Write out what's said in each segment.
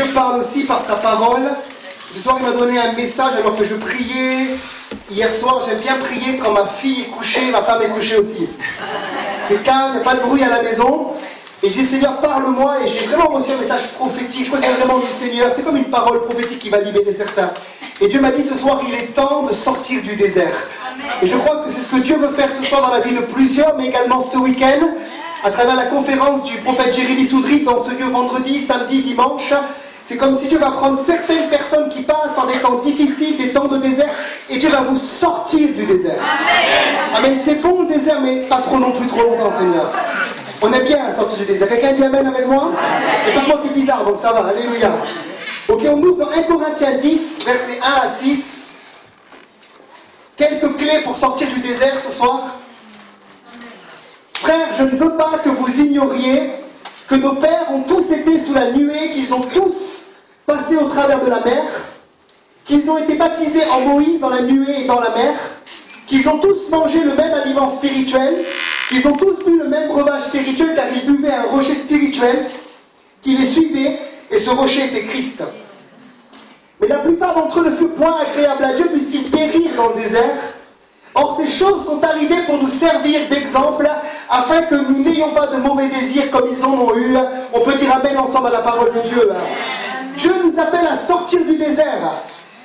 Dieu parle aussi par sa parole. Ce soir, il m'a donné un message alors que je priais. Hier soir, j'aime bien prier quand ma fille est couchée, ma femme est couchée aussi. C'est calme, il n'y a pas de bruit à la maison. Et j'ai Seigneur, parle-moi. Et j'ai vraiment reçu un message prophétique. Je crois que c'est vraiment du Seigneur. C'est comme une parole prophétique qui va libérer certains. Et Dieu m'a dit ce soir, il est temps de sortir du désert. Et je crois que c'est ce que Dieu veut faire ce soir dans la vie de plusieurs, mais également ce week-end, à travers la conférence du prophète Jérémie Soudry dans ce lieu vendredi, samedi, dimanche. C'est comme si Dieu va prendre certaines personnes qui passent par des temps difficiles, des temps de désert, et Dieu va vous sortir du désert. Amen. C'est bon le désert, mais pas trop non plus trop longtemps, Seigneur. On est bien sortir du désert. Quelqu'un dit Amen avec moi? C'est pas moi qui est bizarre, donc ça va. Alléluia. Ok, on ouvre dans 1 Corinthiens 10, versets 1 à 6. Quelques clés pour sortir du désert ce soir. Frères, je ne veux pas que vous ignoriez que nos pères ont tous été sous la nuée, qu'ils ont tous passé au travers de la mer, qu'ils ont été baptisés en Moïse dans la nuée et dans la mer, qu'ils ont tous mangé le même aliment spirituel, qu'ils ont tous bu le même breuvage spirituel car ils buvaient un rocher spirituel qui les suivait et ce rocher était Christ. Mais la plupart d'entre eux ne furent point agréables à Dieu puisqu'ils périrent dans le désert. Or, ces choses sont arrivées pour nous servir d'exemple, afin que nous n'ayons pas de mauvais désirs comme ils en ont eu. On peut dire Amen ensemble à la parole de Dieu. Dieu nous appelle à sortir du désert.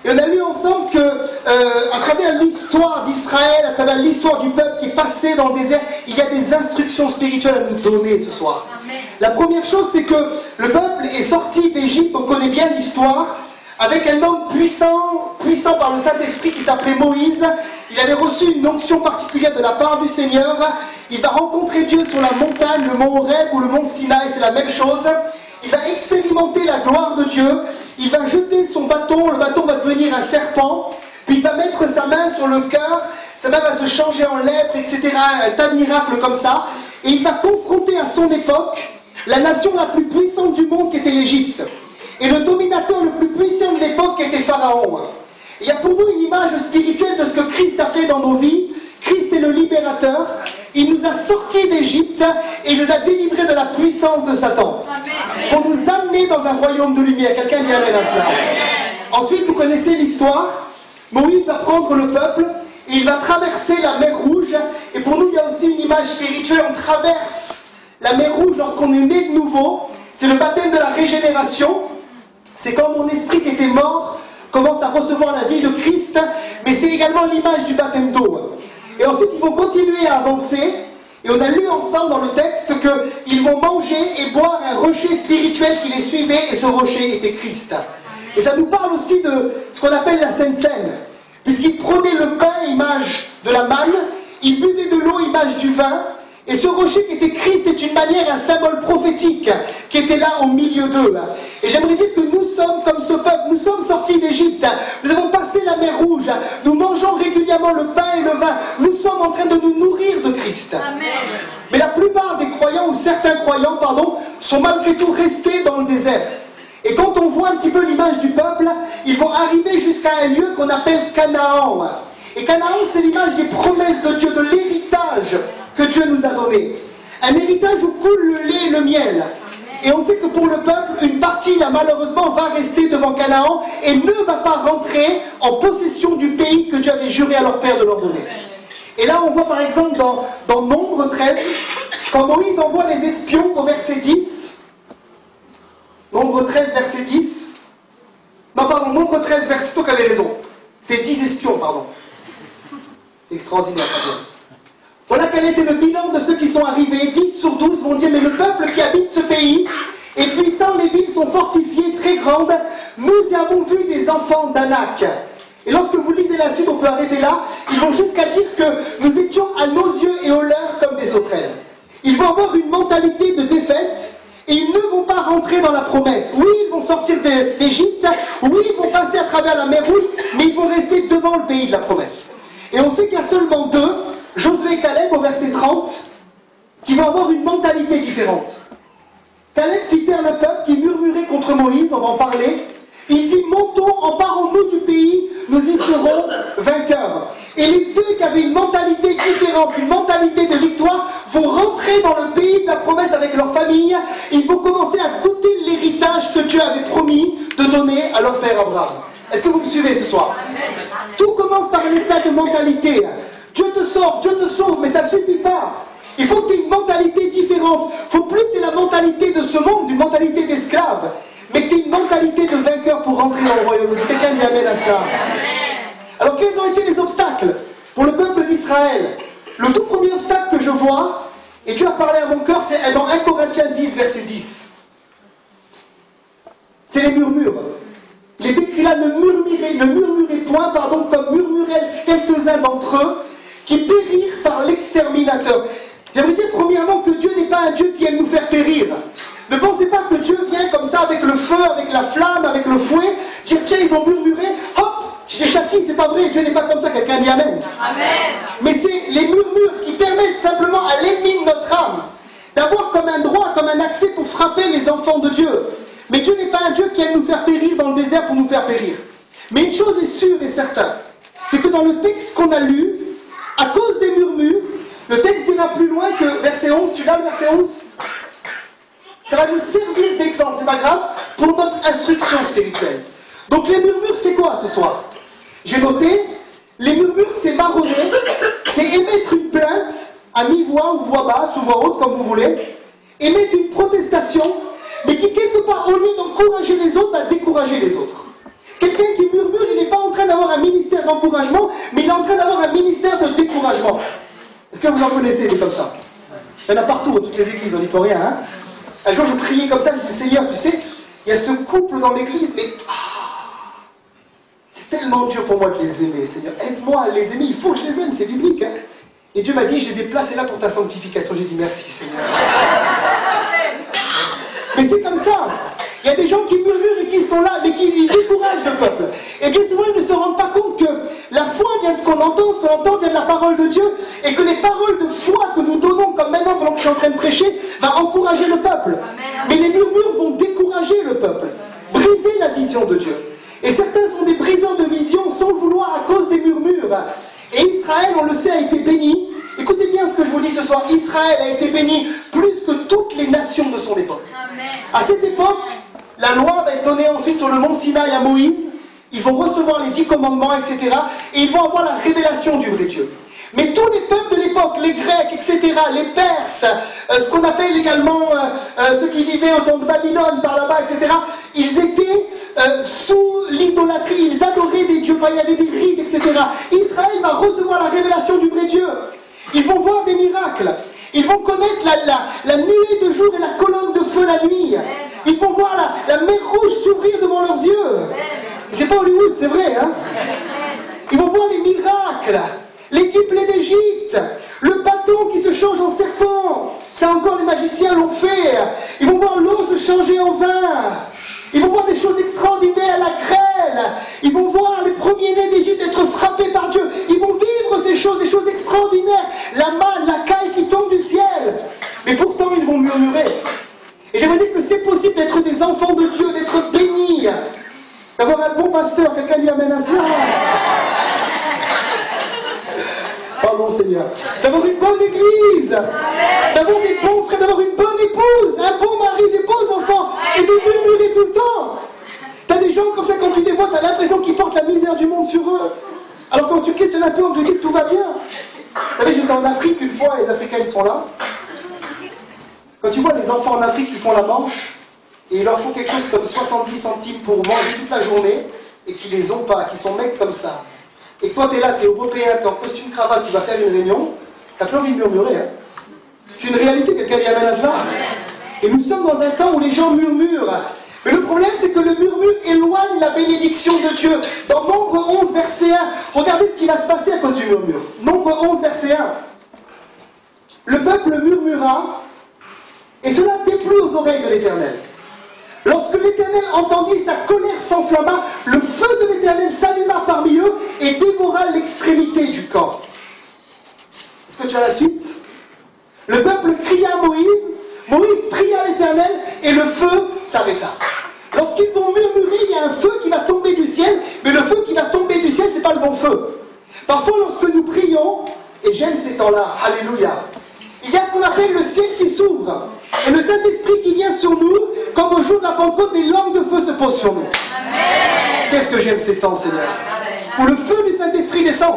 Et on a lu ensemble que, euh, à travers l'histoire d'Israël, à travers l'histoire du peuple qui est passé dans le désert, il y a des instructions spirituelles à nous donner ce soir. La première chose, c'est que le peuple est sorti d'Égypte, on connaît bien l'histoire, avec un homme puissant, puissant par le Saint-Esprit qui s'appelait Moïse. Il avait reçu une onction particulière de la part du Seigneur. Il va rencontrer Dieu sur la montagne, le mont Horeb ou le mont Sinaï, c'est la même chose. Il va expérimenter la gloire de Dieu. Il va jeter son bâton, le bâton va devenir un serpent. Puis il va mettre sa main sur le cœur, sa main va se changer en lèpre, etc. Un tas de miracles comme ça. Et il va confronter à son époque la nation la plus puissante du monde qui était l'Égypte. Et le dominateur le plus puissant de l'époque était Pharaon. Il y a pour nous une image spirituelle de ce que Christ a fait dans nos vies. Christ est le libérateur. Il nous a sortis d'Égypte et il nous a délivrés de la puissance de Satan. Pour nous amener dans un royaume de lumière. Quelqu'un dit Amen à cela. Ensuite, vous connaissez l'histoire. Moïse va prendre le peuple et il va traverser la mer Rouge. Et pour nous, il y a aussi une image spirituelle. On traverse la mer Rouge lorsqu'on est né de nouveau. C'est le baptême de la régénération. C'est quand mon esprit qui était mort commence à recevoir la vie de Christ, mais c'est également l'image du baptême d'eau. Et ensuite, ils vont continuer à avancer, et on a lu ensemble dans le texte qu'ils vont manger et boire un rocher spirituel qui les suivait, et ce rocher était Christ. Et ça nous parle aussi de ce qu'on appelle la Sainte Seine, puisqu'ils prenaient le pain, image de la manne, ils buvaient de l'eau, image du vin, et ce rocher qui était Christ est une manière, un symbole prophétique qui était là au milieu d'eux. Et j'aimerais dire que nous sommes comme ce peuple, nous sommes sortis d'Égypte, nous avons passé la mer Rouge, nous mangeons régulièrement le pain et le vin, nous sommes en train de nous nourrir de Christ. Mais la plupart des croyants, ou certains croyants, pardon, sont malgré tout restés dans le désert. Et quand on voit un petit peu l'image du peuple, ils vont arriver jusqu'à un lieu qu'on appelle Canaan. Et Canaan, c'est l'image des promesses de Dieu, de l'héritage que Dieu nous a donné. Un héritage où coule le lait et le miel. Et on sait que pour le peuple, une partie, là, malheureusement, va rester devant Canaan et ne va pas rentrer en possession du pays que Dieu avait juré à leur père de leur donner. Et là, on voit par exemple dans, Nombre 13, quand Moïse envoie les espions au verset 10, Nombre 13, verset 10, non, pardon, Nombre 13, verset, donc avait raison, c'était 10 espions, pardon. Extraordinaire. Voilà quel était le bilan de ceux qui sont arrivés. 10 sur 12 vont dire, mais le peuple qui habite ce pays est puissant, les villes sont fortifiées, très grandes. Nous avons vu des enfants d'Anak. Et lorsque vous lisez la suite, on peut arrêter là, ils vont jusqu'à dire que nous étions à nos yeux et aux leurs comme des sauterelles. Ils vont avoir une mentalité de défaite et ils ne vont pas rentrer dans la promesse. Oui, ils vont sortir d'Égypte, oui, ils vont passer à travers la mer Rouge, mais ils vont rester devant le pays de la promesse. Et on sait qu'il y a seulement deux, Josué et Caleb au verset 30, qui vont avoir une mentalité différente. Caleb quittèrent le peuple qui murmurait contre Moïse, on va en parler. Il dit Montons, emparons-nous du pays, nous y serons vainqueurs. Et les deux qui avaient une mentalité différente, une mentalité de victoire, vont rentrer dans le pays de la promesse avec leur famille. Ils vont commencer à goûter l'héritage que Dieu avait promis de donner à leur père Abraham. Est-ce que vous me suivez ce soir? Tout commence par un état de mentalité. Dieu te sort, Dieu te sauve, mais ça ne suffit pas. Il faut que tu aies une mentalité différente. Il faut plus que tu aies la mentalité de ce monde, une mentalité d'esclave, mais que tu aies une mentalité de vainqueur pour rentrer dans le royaume. Quelqu'un dit Amen à cela. Alors quels ont été les obstacles pour le peuple d'Israël? Le tout premier obstacle que je vois, et Dieu a parlé à mon cœur, c'est dans 1 Corinthiens 10, verset 10. C'est les murmures. Il est écrit là, ne murmurez, ne murmurez point, pardon, comme murmuraient quelques-uns d'entre eux, qui périrent par l'exterminateur. J'aimerais dire premièrement que Dieu n'est pas un Dieu qui aime nous faire périr. Ne pensez pas que Dieu vient comme ça avec le feu, avec la flamme, avec le fouet, dire tiens, ils ont murmuré, hop, je les châtie, c'est pas vrai, Dieu n'est pas comme ça, quelqu'un dit Amen. Amen. Mais c'est les murmures qui permettent simplement à l'ennemi de notre âme d'avoir comme un droit, comme un accès pour frapper les enfants de Dieu. Mais Dieu n'est pas un Dieu qui aime nous faire périr dans le désert pour nous faire périr. Mais une chose est sûre et certaine, c'est que dans le texte qu'on a lu, à cause des murmures, le texte ira plus loin que verset 11. Tu l'as le verset 11 Ça va nous servir d'exemple, c'est pas grave, pour notre instruction spirituelle. Donc les murmures, c'est quoi ce soir? J'ai noté, les murmures, c'est marronner, c'est émettre une plainte à mi-voix ou voix basse ou voix haute, comme vous voulez, émettre une protestation, mais qui quelque part, au lieu d'encourager les autres, va décourager les autres. Quelqu'un qui murmure, il n'est pas en train d'avoir un ministère d'encouragement, mais il est en train d'avoir un ministère de découragement. Est-ce que vous en connaissez des comme ça? Il y en a partout, dans toutes les églises, on n'y peut rien. Hein un jour, je priais comme ça, je disais, Seigneur, tu sais, il y a ce couple dans l'église, mais ah, c'est tellement dur pour moi de les aimer, Seigneur. Aide-moi à les aimer, il faut que je les aime, c'est biblique. Hein et Dieu m'a dit, je les ai placés là pour ta sanctification. J'ai dit, merci, Seigneur. mais c'est comme ça. Il y a des gens qui murmurent et qui sont là, mais qui découragent le peuple. Et bien souvent, ils ne se rendent pas compte que la foi vient de ce qu'on entend, ce qu'on entend vient de la parole de Dieu, et que les paroles de foi que nous donnons, comme maintenant pendant que je suis en train de prêcher, va encourager le peuple. Mais les murmures vont décourager le peuple, briser la vision de Dieu. Et certains sont des briseurs de vision sans vouloir à cause des murmures. Et Israël, on le sait, a été béni. Écoutez bien ce que je vous dis ce soir. Israël a été béni plus que toutes les nations de son époque. À cette époque, la loi va être donnée ensuite sur le mont Sinaï à Moïse. Ils vont recevoir les dix commandements, etc. Et ils vont avoir la révélation du vrai Dieu. Mais tous les peuples de l'époque, les Grecs, etc., les Perses, euh, ce qu'on appelle également euh, euh, ceux qui vivaient au temps de Babylone, par là-bas, etc., ils étaient sous l'idolâtrie, ils adoraient des dieux, il y avait des rites, etc. Israël va recevoir la révélation du vrai Dieu. Ils vont voir des miracles. Ils vont connaître la, nuée de jour et la colonne de feu la nuit. Ils vont voir la, mer rouge s'ouvrir devant leurs yeux. C'est pas Hollywood, c'est vrai. Hein Ils vont voir les miracles, les diplômes d'Égypte, le bâton qui se change en serpent. Ça encore les magiciens l'ont fait. Ils vont voir l'eau se changer en vin. Ils vont voir des choses extraordinaires, la grêle. Ils vont voir les premiers-nés d'Égypte être frappés par Dieu. Ils vont vivre ces choses, des choses extraordinaires. La manne, la caille qui tombe du ciel. Mais pourtant, ils vont murmurer. Et j'aimerais dire que c'est possible d'être des enfants de Dieu, d'être bénis, d'avoir un bon pasteur. Quelqu'un dit Amen à cela Pardon Seigneur. D'avoir une bonne église. D'avoir des bons frères, d'avoir une bonne épouse, un bon mari, des beaux enfants. Et de murmurer tout le temps. T'as des gens comme ça, quand tu les vois, t'as l'impression qu'ils portent la misère du monde sur eux. Alors quand tu questionnes un peu, on te dit que tout va bien. Vous savez, j'étais en Afrique une fois, et les Africains ils sont là. Quand tu vois les enfants en Afrique qui font la manche, et il leur faut quelque chose comme 70 centimes pour manger toute la journée, et qui les ont pas, qui sont mecs comme ça et toi tu es là, tu es européen, tu es en costume cravate, tu vas faire une réunion, tu n'as plus envie de murmurer. Hein. C'est une réalité, quelqu'un y amène à cela. Et nous sommes dans un temps où les gens murmurent. Mais le problème, c'est que le murmure éloigne la bénédiction de Dieu. Dans Nombre 11, verset 1, regardez ce qui va se passer à cause du murmure. Nombre 11, verset 1. Le peuple murmura, et cela déplut aux oreilles de l'Éternel. Lorsque l'Éternel entendit sa colère s'enflamma, le feu de l'Éternel s'alluma parmi eux et dévora l'extrémité du camp. Est-ce que tu as la suite? Le peuple cria à Moïse, Moïse pria à l'Éternel et le feu s'arrêta. Lorsqu'ils vont murmurer, il y a un feu qui va tomber du ciel, mais le feu qui va tomber du ciel, ce n'est pas le bon feu. Parfois, lorsque nous prions, et j'aime ces temps-là, alléluia, il y a ce qu'on appelle le ciel qui s'ouvre. Et le Saint-Esprit qui vient sur nous, comme au jour de la Pentecôte, des langues de feu se posent sur nous. Qu'est-ce que j'aime ces temps, Seigneur Où le feu du Saint-Esprit descend.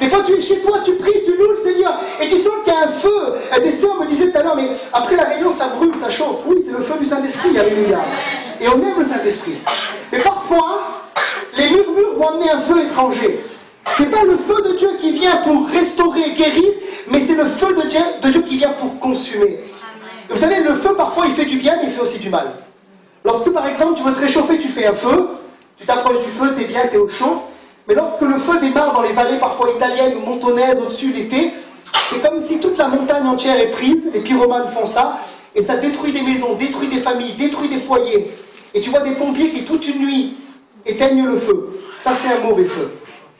Des fois, tu es chez toi, tu pries, tu loues le Seigneur, et tu sens qu'il y a un feu. Des sœurs me disaient tout à l'heure, mais après la réunion, ça brûle, ça chauffe. Oui, c'est le feu du Saint-Esprit, alléluia. Et on aime le Saint-Esprit. Mais parfois, les murmures vont amener un feu étranger. C'est pas le feu de Dieu qui vient pour restaurer, guérir, mais c'est le feu de Dieu, de Dieu qui vient pour consumer. Vous savez, le feu, parfois, il fait du bien, mais il fait aussi du mal. Lorsque, par exemple, tu veux te réchauffer, tu fais un feu, tu t'approches du feu, tu es bien, tu es au chaud, mais lorsque le feu démarre dans les vallées parfois italiennes ou montonaises au-dessus l'été, c'est comme si toute la montagne entière est prise, les pyromanes font ça, et ça détruit des maisons, détruit des familles, détruit des foyers. Et tu vois des pompiers qui, toute une nuit, éteignent le feu. Ça, c'est un mauvais feu.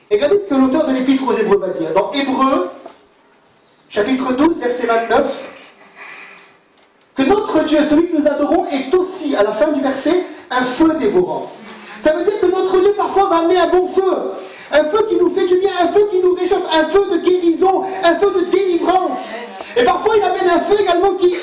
Et regardez ce que l'auteur de l'Épître aux Hébreux va dire. Dans Hébreux, chapitre 12, verset 29, que notre Dieu, celui que nous adorons, est aussi, à la fin du verset, un feu dévorant. Ça veut dire que notre Dieu parfois va amener un bon feu. Un feu qui nous fait du bien, un feu qui nous réchauffe, un feu de guérison, un feu de délivrance. Et parfois il amène un feu également qui,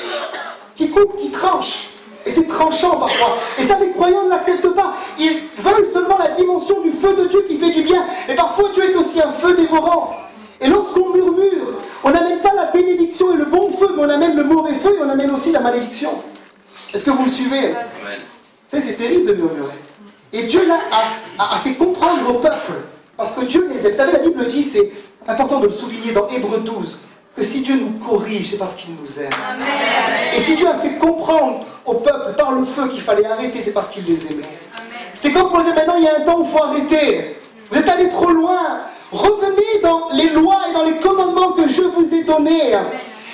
qui coupe, qui tranche. Et c'est tranchant parfois. Et ça, les croyants ne l'acceptent pas. Ils veulent seulement la dimension du feu de Dieu qui fait du bien. Et parfois, Dieu est aussi un feu dévorant. Et lorsqu'on murmure, on n'amène pas la bénédiction et le bon feu, mais on amène le mauvais feu et on amène aussi la malédiction. Est-ce que vous me suivez? C'est terrible de murmurer. Et Dieu là a, fait comprendre au peuple, parce que Dieu les aime. Vous savez, la Bible dit, c'est important de le souligner dans Hébreu 12, que si Dieu nous corrige, c'est parce qu'il nous aime. Et si Dieu a fait comprendre au peuple par le feu qu'il fallait arrêter, c'est parce qu'il les aimait. C'était comme pour dire maintenant il y a un temps où il faut arrêter. Vous êtes allé trop loin. Revenez dans les lois et dans les commandements que je vous ai donnés.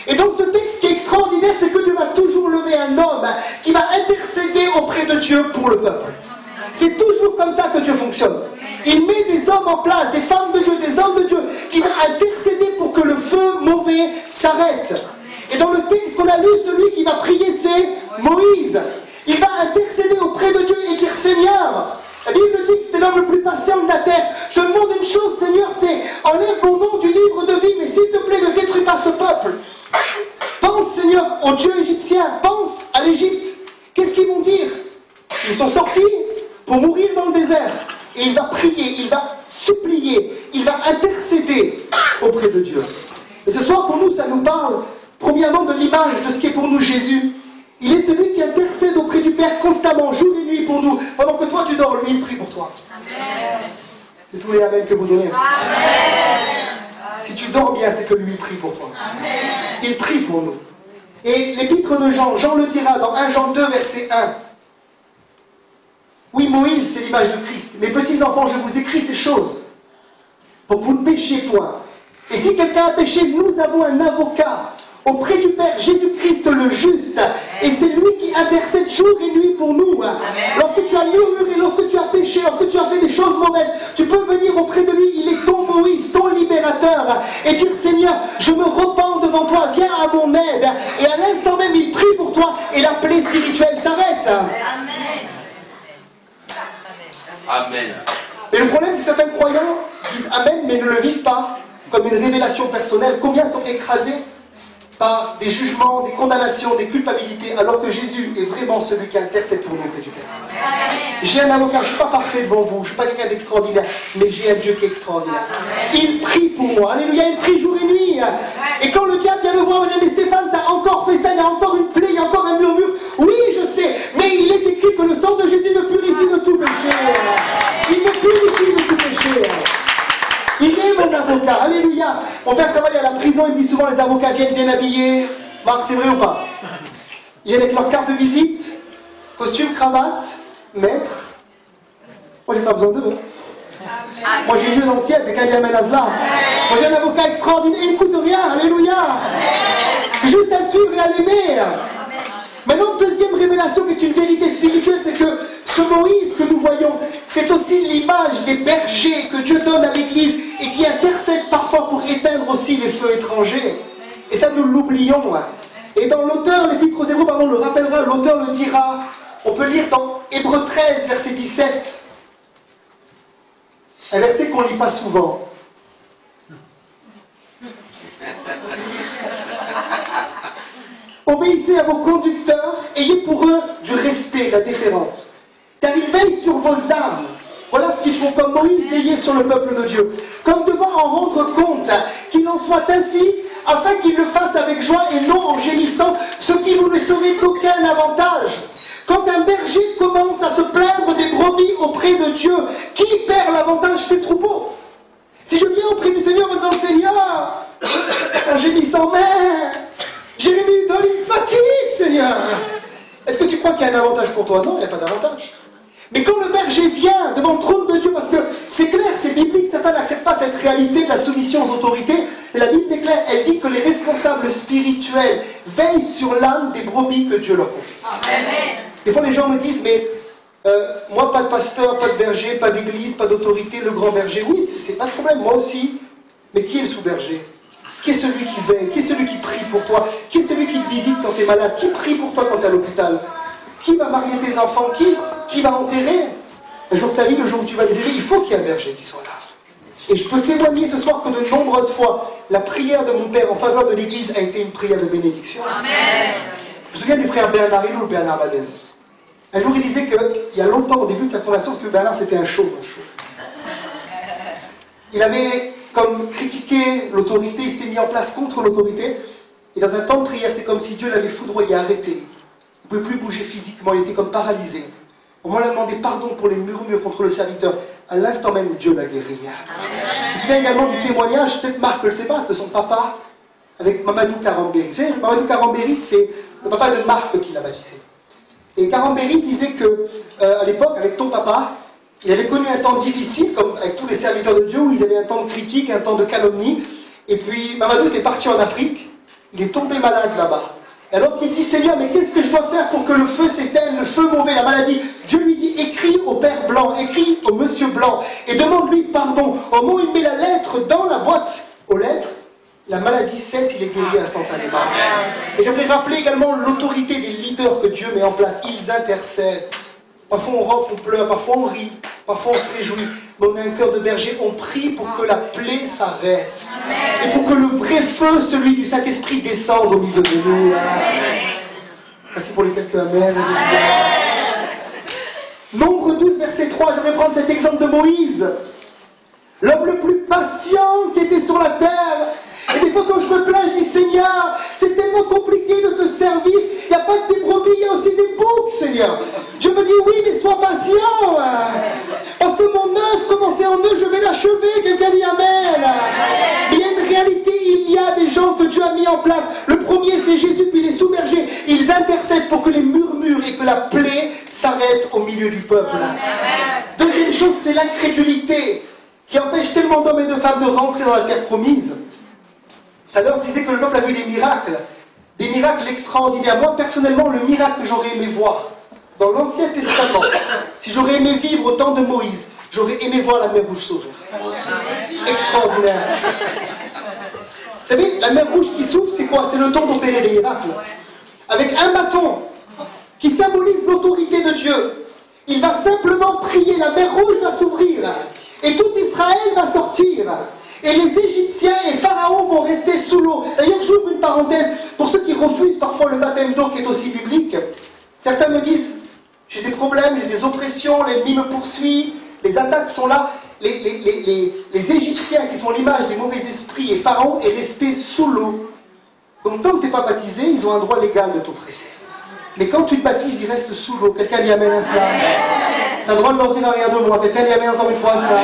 Et dans ce texte qui est extraordinaire, c'est que Dieu va toujours lever un homme qui va intercéder auprès de Dieu pour le peuple. C'est toujours comme ça que Dieu fonctionne. Il met des hommes en place, des femmes de Dieu, des hommes de Dieu, qui vont intercéder pour que le feu mauvais s'arrête. Et dans le texte qu'on a lu, celui qui va prier, c'est Moïse. Il va intercéder auprès de Dieu et dire Seigneur, la Bible dit que c'est l'homme le plus patient de la terre. Je demande une chose, Seigneur, c'est enlève mon nom du livre de vie, mais s'il te plaît, ne détruis pas ce peuple. Pense, Seigneur, au Dieu égyptien. Pense à l'Égypte. Qu'est-ce qu'ils vont dire? Ils sont sortis pour mourir dans le désert. Et il va prier, il va supplier, il va intercéder auprès de Dieu. Et ce soir, pour nous, ça nous parle premièrement de l'image de ce qui est pour nous Jésus. Il est celui qui intercède auprès du Père constamment, jour et nuit pour nous. Pendant que toi tu dors, lui il prie pour toi. C'est tous les Amen que vous donnez. Si tu dors bien, c'est que lui il prie pour toi. Il prie pour nous. Et l'épître de Jean, Jean le dira dans 1 Jean 2, verset 1. Oui, Moïse, c'est l'image de Christ. Mes petits enfants, je vous écris ces choses pour que vous ne péchiez point. Et si quelqu'un a péché, nous avons un avocat auprès du Père Jésus-Christ le juste. Et c'est lui qui intercède jour et nuit pour nous. Lorsque tu as murmuré, lorsque tu as péché, lorsque tu as fait des choses mauvaises, tu peux venir auprès de lui. Il est ton Moïse, ton libérateur. Et dire Seigneur, je me repens devant toi, viens à mon aide. Et à l'instant même, il prie pour toi et la plaie spirituelle s'arrête. Amen. Amen. Et le problème, c'est que certains croyants disent Amen, mais ne le vivent pas comme une révélation personnelle. Combien sont écrasés par des jugements, des condamnations, des culpabilités, alors que Jésus est vraiment celui qui intercède pour nous auprès du Père. J'ai un avocat, je ne suis pas parfait devant vous, je ne suis pas quelqu'un d'extraordinaire, mais j'ai un Dieu qui est extraordinaire. Il prie pour moi, alléluia, il prie jour et nuit. Et quand le diable vient me voir, il me dit, mais Stéphane, t'as encore fait ça, il y a encore une plaie, il y a encore un murmure. Oui, je sais, mais il est écrit que le sang de Jésus me purifie de tout péché. Il me purifie de tout péché. Il est mon avocat. Alléluia. Mon père travaille à la prison, il me dit souvent les avocats viennent bien habillés. Marc, c'est vrai ou pas? Ils viennent avec leur carte de visite, costume, cravate, maître. Moi, j'ai pas besoin d'eux. Moi, j'ai mieux dans le ciel que Kalia Menazla. Moi, j'ai un avocat extraordinaire. Il ne coûte rien. Alléluia. Juste à le suivre et à l'aimer. Maintenant, deuxième révélation qui est une vérité spirituelle, c'est que ce Moïse que nous voyons, c'est aussi l'image des bergers que Dieu donne à l'Église et qui intercède parfois pour éteindre aussi les feux étrangers. Et ça, nous l'oublions. Et dans l'auteur, l'Épître aux Hébreux, pardon, le rappellera, l'auteur le dira. On peut lire dans Hébreux 13, verset 17. Un verset qu'on ne lit pas souvent. Obéissez à vos conducteurs, ayez pour eux du respect, de la déférence. Car ils veillent sur vos âmes. Voilà ce qu'ils font comme Moïse veillait sur le peuple de Dieu. Comme devant en rendre compte, qu'il en soit ainsi, afin qu'ils le fassent avec joie et non en gémissant, ce qui vous ne serait aucun avantage. Quand un berger commence à se plaindre des brebis auprès de Dieu, qui perd l'avantage? Ses troupeaux. Si je viens auprès du Seigneur en disant Seigneur, en gémissant, mais Jérémie donne une fatigue, Seigneur. Est-ce que tu crois qu'il y a un avantage pour toi? Non, il n'y a pas d'avantage. Mais quand le berger vient devant le trône de Dieu, parce que c'est clair, c'est biblique, certains n'acceptent pas cette réalité de la soumission aux autorités, mais la Bible est claire, elle dit que les responsables spirituels veillent sur l'âme des brebis que Dieu leur confie. Des fois, les gens me disent, mais euh, moi, pas de pasteur, pas de berger, pas d'église, pas d'autorité, le grand berger, oui, c'est pas de problème, moi aussi. Mais qui est le sous-berger? Qui est celui qui veille? Qui est celui qui prie pour toi? Qui est celui qui te visite quand tu es malade? Qui prie pour toi quand tu es à l'hôpital? Qui va marier tes enfants? Qui qui va enterrer Un jour de ta vie, le jour où tu vas les aider, il faut qu'il y ait un berger qui soit là. Et je peux témoigner ce soir que de nombreuses fois, la prière de mon père en faveur de l'Église a été une prière de bénédiction. Amen. Je me souviens du frère Bernard Hilou, Bernard Badez? Un jour, il disait qu'il y a longtemps, au début de sa conversion, parce que Bernard, c'était un chaud, un chaud. Il avait comme critiqué l'autorité, il s'était mis en place contre l'autorité. Et dans un temps de prière, c'est comme si Dieu l'avait foudroyé, arrêté. Il ne pouvait plus bouger physiquement, il était comme paralysé. On m'a demandé pardon pour les murmures contre le serviteur. À l'instant même, Dieu l'a guéri. Je me souviens également du témoignage, peut-être Marc ne le sait pas, de son papa avec Mamadou Karambéry. Vous savez, Mamadou Karambéry, c'est le papa de Marc qui l'a baptisé. Et Karambéry disait que, euh, à l'époque, avec ton papa, il avait connu un temps difficile, comme avec tous les serviteurs de Dieu, où ils avaient un temps de critique, un temps de calomnie. Et puis, Mamadou était parti en Afrique. Il est tombé malade là-bas. Alors qu'il dit Seigneur, mais qu'est-ce que je dois faire pour que le feu s'éteigne, le feu mauvais, la maladie? Dieu lui dit écris au Père Blanc, écris au Monsieur Blanc et demande-lui pardon. Au moment où il met la lettre dans la boîte aux lettres, la maladie cesse, il est guéri instantanément. Et j'aimerais rappeler également l'autorité des leaders que Dieu met en place. Ils intercèdent. Parfois on rentre, on pleure, parfois on rit, parfois on se réjouit. Mais on a un cœur de berger, on prie pour que la plaie s'arrête. Et pour que le vrai feu, celui du Saint-Esprit, descende au milieu de nous. Merci pour les quelques Amen. Nombre 12, verset 3, je vais prendre cet exemple de Moïse. L'homme le plus patient qui était sur la terre, et des fois, quand je me plains, je dis Seigneur, c'est tellement compliqué de te servir. Il n'y a pas que des brebis, il y a aussi des boucs, Seigneur. Je me dis Oui, mais sois patient. Parce que mon œuvre commençait en eux, je vais l'achever. Quelqu'un dit Amen. il y a une réalité, il y a des gens que Dieu a mis en place. Le premier, c'est Jésus, puis les sous-bergers. Ils intercèdent pour que les murmures et que la plaie s'arrêtent au milieu du peuple. Deuxième chose, c'est l'incrédulité qui empêche tellement d'hommes et de femmes de rentrer dans la terre promise. Tout à l'heure, on disait que le peuple a vu des miracles, des miracles extraordinaires. Moi, personnellement, le miracle que j'aurais aimé voir dans l'Ancien Testament, si j'aurais aimé vivre au temps de Moïse, j'aurais aimé voir la mer rouge s'ouvrir. Extraordinaire. Vous savez, la mer rouge qui s'ouvre, c'est quoi? C'est le temps d'opérer des miracles. Avec un bâton qui symbolise l'autorité de Dieu. Il va simplement prier, la mer rouge va s'ouvrir. Et tout Israël va sortir. Et les Égyptiens et Pharaon vont rester sous l'eau. D'ailleurs, j'ouvre une parenthèse pour ceux qui refusent parfois le baptême d'eau qui est aussi biblique. Certains me disent j'ai des problèmes, j'ai des oppressions, l'ennemi me poursuit, les attaques sont là. Les, les Égyptiens, qui sont l'image des mauvais esprits, et Pharaon est resté sous l'eau. Donc, tant que tu n'es pas baptisé, ils ont un droit légal de t'oppresser. Mais quand tu te baptises, ils restent sous l'eau. Quelqu'un dit Amen à cela Tu as le droit de leur dire rien de moi. Quelqu'un dit Amen encore une fois à cela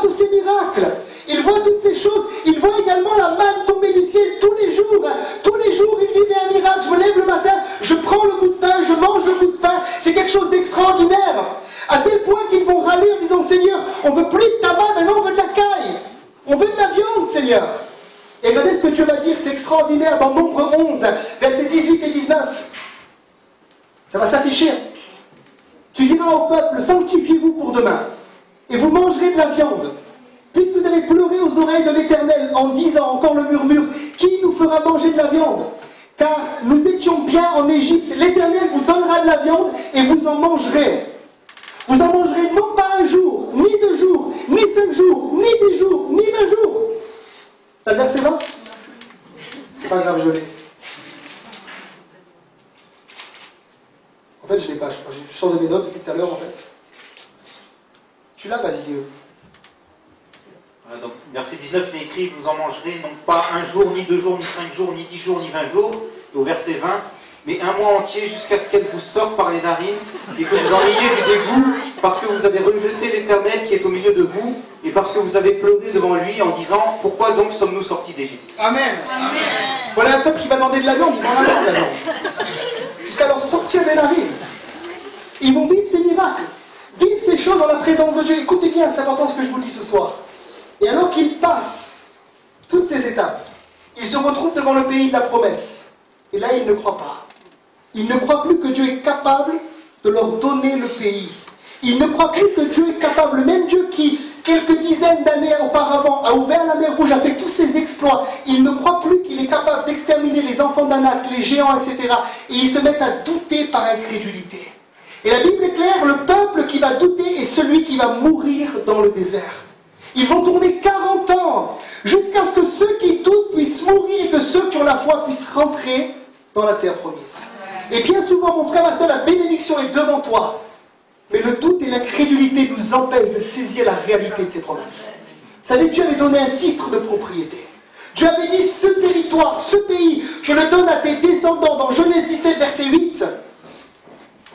tous ces miracles. Il voit toutes ces choses. Il voit également la manne tomber du ciel tous les jours. Tous les jours, il vivait un miracle. Je me lève le matin, je prends le bout de pain, je mange le bout de pain. C'est quelque chose d'extraordinaire. À tel point qu'ils vont râler en disant Seigneur, on veut plus de tabac, maintenant on veut de la caille. On veut de la viande, Seigneur. Et regardez ce que Dieu va dire, c'est extraordinaire dans Nombre 11, versets 18 et 19. Ça va s'afficher. Tu diras au peuple, sanctifiez-vous pour demain et vous mangerez de la viande. Puisque vous avez pleuré aux oreilles de l'Éternel en disant encore le murmure, qui nous fera manger de la viande? Car nous étions bien en Égypte, l'Éternel vous donnera de la viande et vous en mangerez. Vous en mangerez non pas un jour, ni deux jours, ni cinq jours, ni dix jours, ni vingt jours. T'as le verset là C'est pas grave, je l'ai. En fait, je l'ai pas, je, je sors de mes notes depuis tout à l'heure en fait. Tu l'as, Basile Voilà, donc, verset 19, il est écrit Vous en mangerez non pas un jour, ni deux jours, ni cinq jours, ni dix jours, ni vingt jours. Et au verset 20, mais un mois entier jusqu'à ce qu'elle vous sorte par les narines et que vous en ayez du dégoût parce que vous avez rejeté l'Éternel qui est au milieu de vous et parce que vous avez pleuré devant lui en disant Pourquoi donc sommes-nous sortis d'Égypte? Amen. Voilà un peuple qui va demander de la viande, vont en avoir de la viande. Jusqu'à leur sortir des narines. Ils vont vivre ces miracles, vivre ces choses dans la présence de Dieu. Écoutez bien, c'est important ce que je vous dis ce soir. Et alors qu'ils passent toutes ces étapes, ils se retrouvent devant le pays de la promesse. Et là, ils ne croient pas. Ils ne croient plus que Dieu est capable de leur donner le pays. Ils ne croient plus que Dieu est capable, le même Dieu qui, quelques dizaines d'années auparavant, a ouvert la mer Rouge, a fait tous ses exploits. Ils ne croient plus qu'il est capable d'exterminer les enfants d'Anak, les géants, etc. Et ils se mettent à douter par incrédulité. Et la Bible est claire, le peuple qui va douter est celui qui va mourir dans le désert. Ils vont tourner 40 ans jusqu'à ce que ceux qui doutent puissent mourir et que ceux qui ont la foi puissent rentrer dans la terre promise. Et bien souvent, mon frère, ma soeur, la bénédiction est devant toi. Mais le doute et l'incrédulité nous empêchent de saisir la réalité de ces promesses. Vous savez, Dieu avait donné un titre de propriété. Dieu avait dit, ce territoire, ce pays, je le donne à tes descendants dans Genèse 17, verset 8.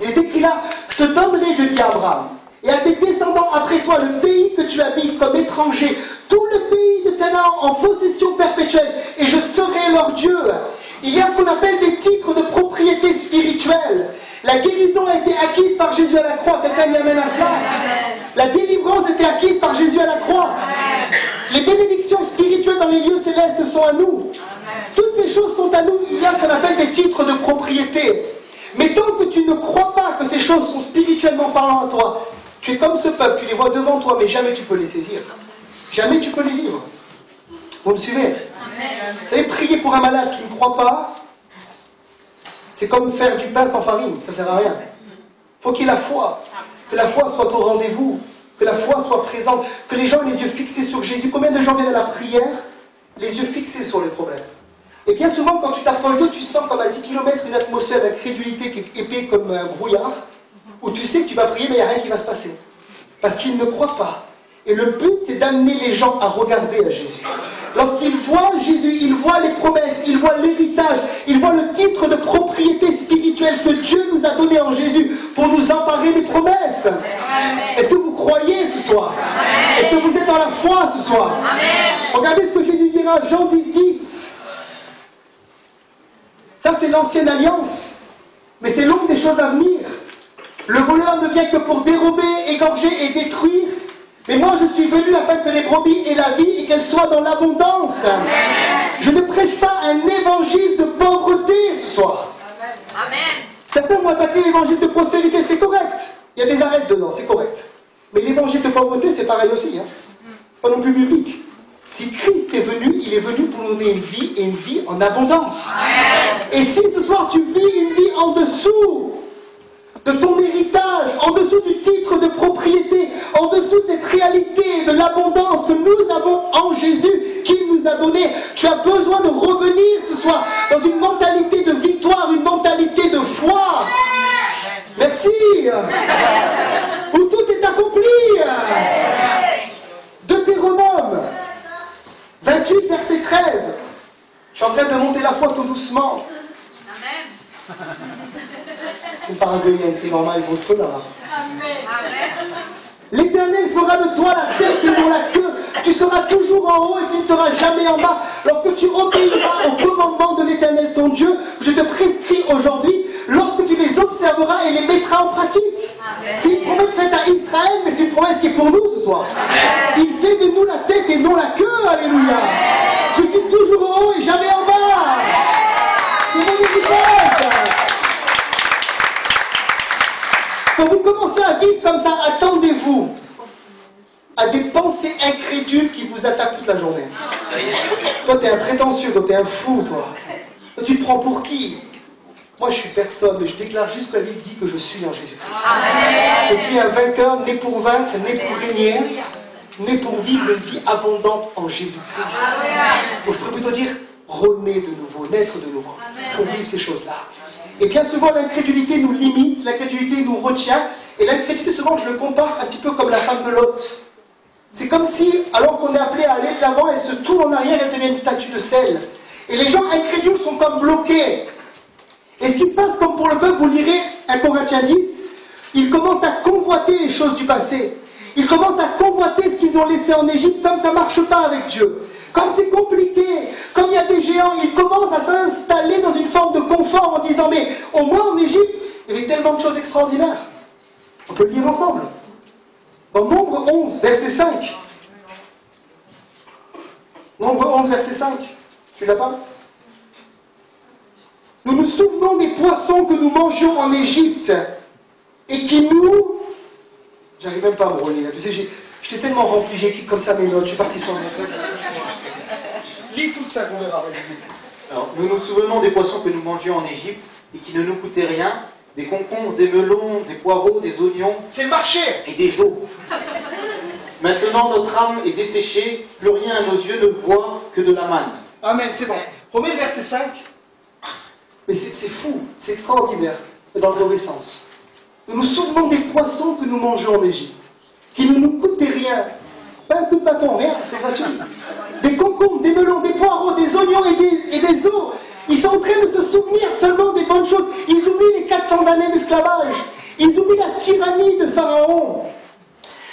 Il est écrit là, je te donnerai, dit à Abraham, et à tes descendants après toi le pays que tu habites comme étranger, tout le pays de Canaan en possession perpétuelle, et je serai leur Dieu. Il y a ce qu'on appelle des titres de propriété spirituelle. La guérison a été acquise par Jésus à la croix. Quelqu'un y amène à cela? La délivrance a été acquise par Jésus à la croix. Les bénédictions spirituelles dans les lieux célestes sont à nous. Toutes ces choses sont à nous. Il y a ce qu'on appelle des titres de propriété. Mais tant que tu ne crois pas que ces choses sont spirituellement parlant à toi, tu es comme ce peuple, tu les vois devant toi, mais jamais tu peux les saisir. Jamais tu peux les vivre. Vous me suivez Vous savez, prier pour un malade qui ne croit pas, c'est comme faire du pain sans farine, ça ne sert à rien. Il faut qu'il y ait la foi, que la foi soit au rendez-vous, que la foi soit présente, que les gens aient les yeux fixés sur Jésus. Combien de gens viennent à la prière, les yeux fixés sur les problèmes Et bien souvent, quand tu t'approches d'eux, tu sens comme à 10 km une atmosphère d'incrédulité qui est épais comme un brouillard, où tu sais que tu vas prier, mais il n'y a rien qui va se passer. Parce qu'ils ne croient pas. Et le but, c'est d'amener les gens à regarder à Jésus. Lorsqu'ils voient Jésus, ils voient les promesses, ils voient l'héritage, ils voient le titre de propriété spirituelle que Dieu nous a donné en Jésus pour nous emparer des promesses. Est-ce que vous croyez ce soir? Est-ce que vous êtes dans la foi ce soir? Regardez ce que Jésus dira, Jean 10, 10. Ça, c'est l'ancienne alliance. Mais c'est l'ombre des choses à venir. Le voleur ne vient que pour dérober, égorger et détruire. Mais moi, je suis venu afin que les brebis aient la vie et qu'elles soient dans l'abondance. Je ne prêche pas un évangile de pauvreté ce soir. Certains vont attaquer l'évangile de prospérité, c'est correct. Il y a des arrêts dedans, c'est correct. Mais l'évangile de pauvreté, c'est pareil aussi. Hein. C'est pas non plus biblique. Si Christ est venu, il est venu pour nous donner une vie et une vie en abondance. Et si ce soir tu vis une vie en dessous de ton héritage, en dessous du titre de propriété, en dessous de cette réalité de l'abondance que nous avons en Jésus, qu'il nous a donné. Tu as besoin de revenir ce soir dans une mentalité de victoire, une mentalité de foi. Merci. Où tout est accompli. 28, verset 13. Je suis en train de monter la foi tout doucement. C'est une paraguayenne, c'est normal, ils vont feu là. L'Éternel fera de toi la tête et non la queue. Tu seras toujours en haut et tu ne seras jamais en bas. Lorsque tu obéiras au commandement de l'Éternel ton Dieu, je te prescris aujourd'hui, lorsque observeras et les mettras en pratique. C'est une promesse faite à Israël, mais c'est une promesse qui est pour nous ce soir. Il fait de nous la tête et non la queue. Alléluia. Je suis toujours en haut et jamais en bas. C'est mon héritage. Quand vous commencez à vivre comme ça, attendez-vous à des pensées incrédules qui vous attaquent toute la journée. Toi, t'es un prétentieux, toi, t'es un fou, toi. Toi, tu te prends pour qui? Moi, je suis personne, mais je déclare juste que la Bible dit que je suis en Jésus-Christ. Je suis un vainqueur, né pour vaincre, né pour régner, né pour vivre une vie abondante en Jésus-Christ. Je pourrais plutôt dire renaître de nouveau, naître de nouveau, pour vivre ces choses-là. Et bien souvent, l'incrédulité nous limite, l'incrédulité nous retient. Et l'incrédulité, souvent, je le compare un petit peu comme la femme de Lot. C'est comme si, alors qu'on est appelé à aller de l'avant, elle se tourne en arrière, elle devient une statue de sel. Et les gens incrédules sont comme bloqués. Et ce qui se passe, comme pour le peuple, vous lirez 1 Corinthiens 10, ils commencent à convoiter les choses du passé. Ils commencent à convoiter ce qu'ils ont laissé en Égypte, comme ça ne marche pas avec Dieu. Comme c'est compliqué, comme il y a des géants, ils commencent à s'installer dans une forme de confort en disant Mais au moins en Égypte, il y avait tellement de choses extraordinaires. On peut le lire ensemble. Dans Nombre 11, verset 5. Nombre 11, verset 5. Tu l'as pas? Nous nous souvenons des poissons que nous mangions en Égypte et qui nous. J'arrive même pas à me relire. Tu sais, j'étais tellement rempli, j'ai écrit comme ça mes notes, je suis parti sur mes Lis tout ça qu'on verra. Alors, nous nous souvenons des poissons que nous mangions en Égypte et qui ne nous coûtaient rien, des concombres, des melons, des poireaux, des oignons. C'est le marché Et des os. Maintenant, notre âme est desséchée, plus rien à nos yeux ne voit que de la manne. Amen, c'est bon. Premier verset 5. Mais c'est fou, c'est extraordinaire, dans le mauvais sens. Nous nous souvenons des poissons que nous mangeons en Égypte, qui ne nous coûtaient rien. Pas un coup de bâton, rien, c'est gratuit. Des concombres, des melons, des poireaux, des oignons et des, et os. Ils sont en train de se souvenir seulement des bonnes choses. Ils oublient les 400 années d'esclavage. Ils oublient la tyrannie de Pharaon.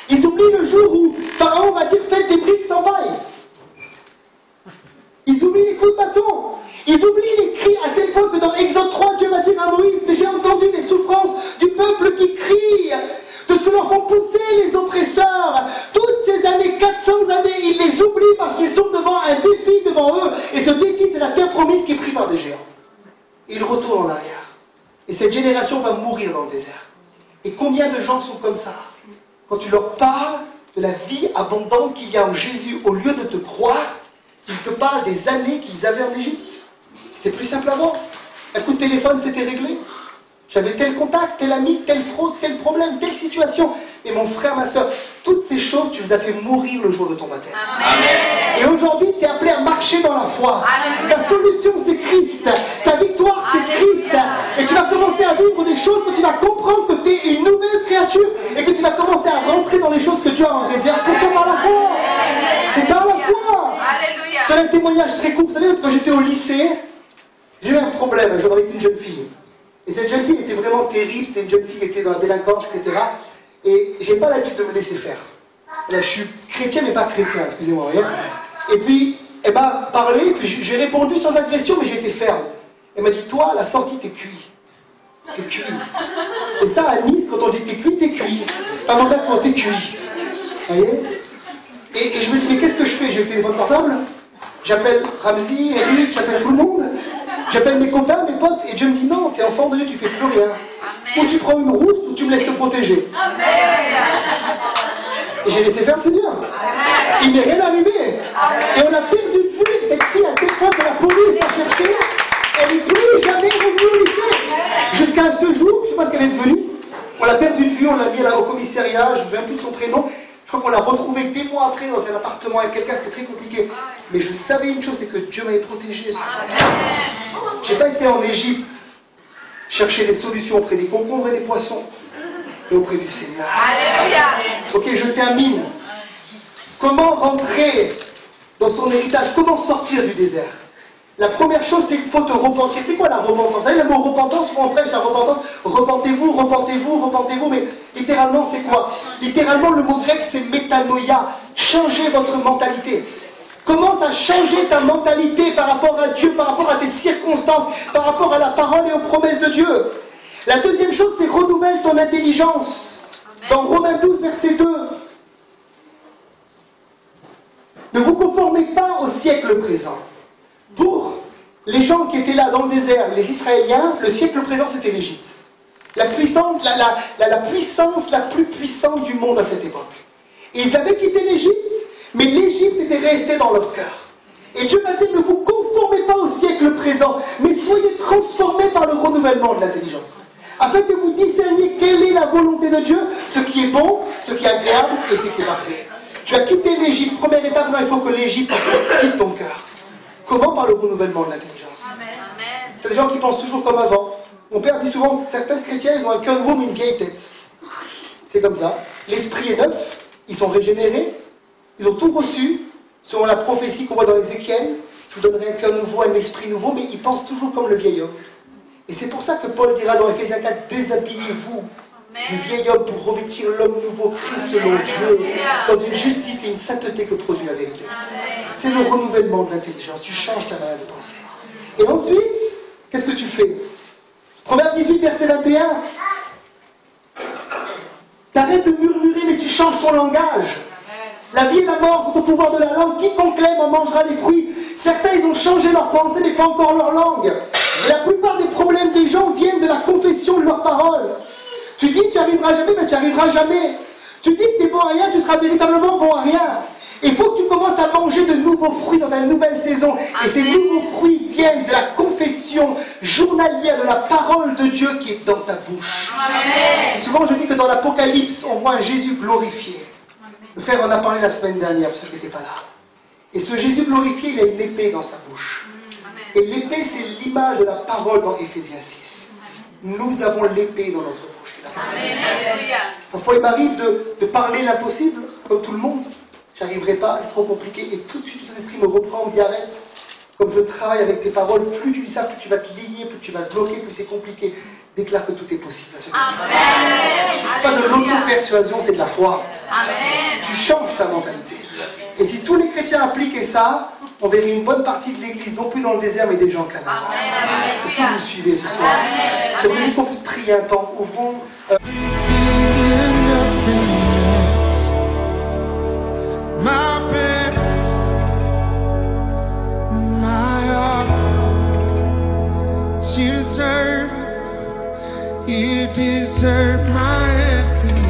Ils oublient le jour où Pharaon va dire faites des briques sans. Ils oublient les coups de bâton. Ils oublient les cris à tel point que dans Exode 3, Dieu va dire à Moïse, mais j'ai entendu les souffrances du peuple qui crie, de ce que leur font pousser les oppresseurs. Toutes ces années, 400 années, ils les oublient parce qu'ils sont devant un défi devant eux. Et ce défi, c'est la terre promise qui est prise par des géants. Ils retournent en arrière. Et cette génération va mourir dans le désert. Et combien de gens sont comme ça? Quand tu leur parles de la vie abondante qu'il y a en Jésus, au lieu de te croire, ils te parlent des années qu'ils avaient en Égypte. C'était plus simple avant. Un coup de téléphone, c'était réglé. J'avais tel contact, tel ami, telle fraude, tel problème, telle situation. Et mon frère, ma soeur, toutes ces choses, tu les as fait mourir le jour de ton baptême. Et aujourd'hui, tu es appelé à marcher dans la foi. Ta solution, c'est Christ. Ta victoire, c'est Christ. Et tu vas commencer à vivre des choses que tu vas comprendre que tu es une nouvelle créature et que tu vas commencer à rentrer dans les choses que Dieu a en réserve pour toi par la foi. C'est par la foi. C'est un témoignage très court. Vous savez, quand j'étais au lycée, j'ai eu un problème un jour avec une jeune fille. Et cette jeune fille était vraiment terrible, c'était une jeune fille qui était dans la délinquance, etc. Et j'ai pas l'habitude de me laisser faire. Là, je suis chrétien, mais pas chrétien, excusez-moi. Et puis, elle m'a parlé, puis j'ai répondu sans agression, mais j'ai été ferme. Elle m'a dit Toi, la sortie, t'es cuit. T'es cuit. Et ça, à Nice, quand on dit t'es cuit, t'es cuit. C'est pas mandat quand t'es cuit. Vous voyez? Et, et, je me dis Mais qu'est-ce que je fais? J'ai le téléphone portable J'appelle Ramsey, Eric, j'appelle tout le monde. J'appelle mes copains, mes potes, et Dieu me dit non, t'es enfant de Dieu, tu fais plus rien. Ou tu prends une rousse, ou tu me laisses te protéger. Et j'ai laissé faire le Seigneur. Il m'est rien arrivé. Et on a perdu de vue cette fille à tel point que la police l'a cherchée. Elle n'est plus jamais revenue au lycée. Jusqu'à ce jour, je ne sais pas ce qu'elle est devenue. On l'a perdu de vue, on l'a mis là au commissariat, je ne me souviens plus de son prénom. Je crois qu'on l'a retrouvée des mois après dans un appartement avec quelqu'un, c'était très compliqué. Mais je savais une chose, c'est que Dieu m'avait protégé. Je n'ai pas été en Égypte chercher des solutions auprès des concombres et des poissons, et auprès du Seigneur. Alléluia. Ok, je termine. Comment rentrer dans son héritage? Comment sortir du désert? La première chose, c'est qu'il faut te repentir. C'est quoi la repentance? Vous savez, le mot repentance, on prêche la repentance. Repentez-vous, repentez-vous, repentez-vous. Mais littéralement, c'est quoi? Littéralement, le mot grec, c'est métanoïa. Changez votre mentalité. Commence à changer ta mentalité par rapport à Dieu, par rapport à tes circonstances, par rapport à la parole et aux promesses de Dieu. La deuxième chose, c'est renouvelle ton intelligence. Dans Romains 12, verset 2. Ne vous conformez pas au siècle présent. Pour les gens qui étaient là dans le désert, les Israéliens, le siècle présent, c'était l'Égypte. La, puissance, la, plus puissante du monde à cette époque. Ils avaient quitté l'Égypte, mais l'Égypte était restée dans leur cœur. Et Dieu m'a dit, ne vous conformez pas au siècle présent, mais soyez transformés par le renouvellement de l'intelligence. Afin que vous discerniez quelle est la volonté de Dieu, ce qui est bon, ce qui est agréable et ce qui est parfait. Tu as quitté l'Égypte. Première étape, non, il faut que l'Égypte quitte ton cœur. Comment Par le renouvellement de l'intelligence? Il y a des gens qui pensent toujours comme avant. Mon père dit souvent, certains chrétiens, ils ont un cœur nouveau mais une vieille tête. C'est comme ça. L'esprit est neuf, ils sont régénérés, ils ont tout reçu, selon la prophétie qu'on voit dans Ézéchiel. Je vous donnerai un cœur nouveau, un esprit nouveau, mais ils pensent toujours comme le vieil homme. Et c'est pour ça que Paul dira dans Ephésiens 4, déshabillez-vous du vieil homme pour revêtir l'homme nouveau, Christ selon Dieu, dans une justice et une sainteté que produit la vérité. C'est le renouvellement de l'intelligence. Tu changes ta manière de penser. Et ensuite, qu'est-ce que tu fais? Proverbe 18, verset 21. T'arrêtes de murmurer, mais tu changes ton langage. La vie et la mort sont au pouvoir de la langue. Quiconque l'aime en mangera les fruits. Certains, ils ont changé leur pensée, mais pas encore leur langue. Et la plupart des problèmes des gens viennent de la confession de leurs paroles. Tu dis que tu arriveras jamais, mais tu arriveras jamais. Tu dis que tu es bon à rien, tu seras véritablement bon à rien. Il faut que tu commences à manger de nouveaux fruits dans ta nouvelle saison. Et ces nouveaux fruits viennent de la confession journalière de la parole de Dieu qui est dans ta bouche. Souvent, je dis que dans l'Apocalypse, on voit un Jésus glorifié. Le frère en a parlé la semaine dernière, pour ceux qui n'étaient pas là. Et ce Jésus glorifié, il a une épée dans sa bouche. Et l'épée, c'est l'image de la parole dans Éphésiens 6. Nous avons l'épée dans notre bouche. Parfois, il m'arrive de, de parler l'impossible, comme tout le monde. J'arriverai pas, c'est trop compliqué. Et tout de suite, le Saint-Esprit me reprend, me dit arrête. Comme je travaille avec tes paroles, plus tu dis ça, plus tu vas te lier, plus tu vas te bloquer, plus c'est compliqué. Déclare que tout est possible Ce n'est pas de l'auto-persuasion, c'est de la foi. Tu changes ta mentalité. Et si tous les chrétiens appliquaient ça, on verrait une bonne partie de l'Église, non plus dans le désert, mais des gens en Canada. Est-ce que vous me suivez ce soir J'aimerais juste qu'on puisse prier un temps. Ouvrons. Euh, my best, my all. You deserve, you deserve my every